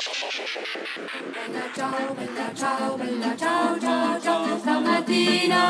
Bella ciao, bella ciao, bella ciao, ciao, ciao, stamattina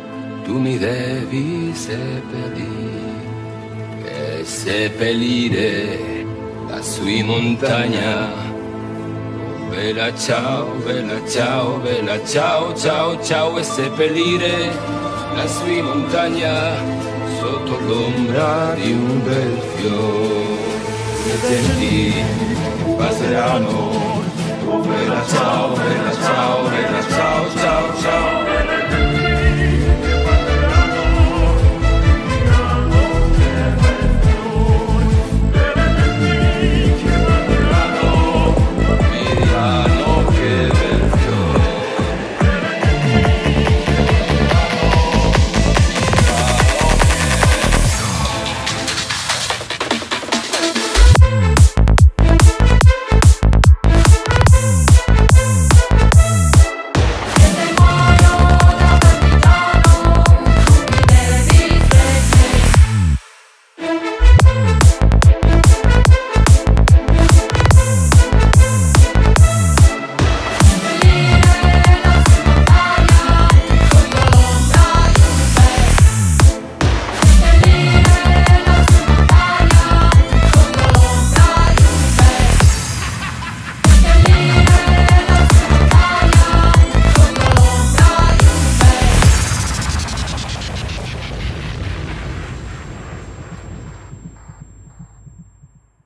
tu mi devi seppellire e seppellire la sui montagna. Oh, bella ciao, bella ciao, bella ciao, ciao, ciao e seppellire la sui montagna sotto l'ombra di un bel fiore. Senti, passeranno, oh bella ciao, bella ciao.